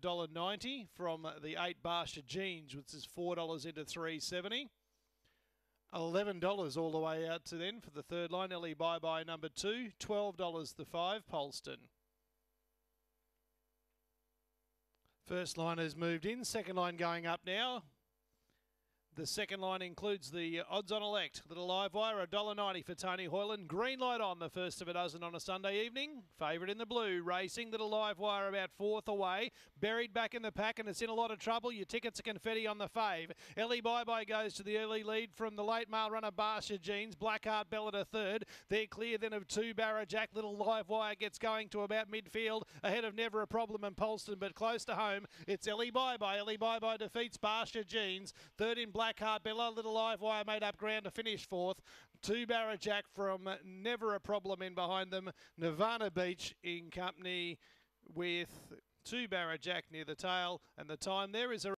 $1.90 from the 8 Barsha Jeans, which is $4 into 370 $11 all the way out to then for the third line. Ellie Bye Bye number two. $12 the five, Polston. First line has moved in. Second line going up now. The second line includes the odds on elect. Little live wire, $1.90 for Tony Hoyland. Green light on the first of a dozen on a Sunday evening. Favourite in the blue, racing. Little live wire about fourth away. Buried back in the pack and it's in a lot of trouble. Your tickets are confetti on the fave. Ellie Bye Bye goes to the early lead from the late mile runner Barsha Jeans. Blackheart Bell at a third. They're clear then of two Barra Jack. Little live wire gets going to about midfield ahead of Never a Problem and Polston, but close to home. It's Ellie Bye Bye. Ellie Bye Bye defeats Barsha Jeans. Third in Blackheart Bella, little live wire made up ground to finish fourth. Two Barra Jack from Never a Problem in behind them. Nirvana Beach in company with two Barra Jack near the tail, and the time there is a